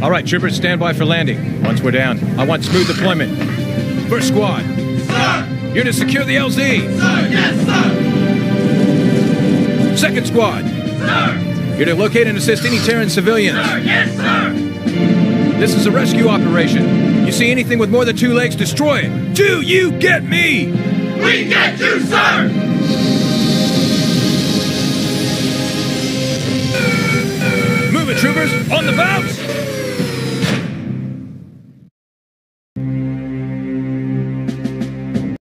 All right, troopers, stand by for landing. Once we're down, I want smooth deployment. First squad. Sir! You're to secure the LZ. Sir, yes, sir! Second squad. Sir! You're to locate and assist any Terran civilians. Sir, yes, sir! This is a rescue operation. You see anything with more than two legs, destroy it. Do you get me? We get you, sir! Move it, troopers! On the bounce!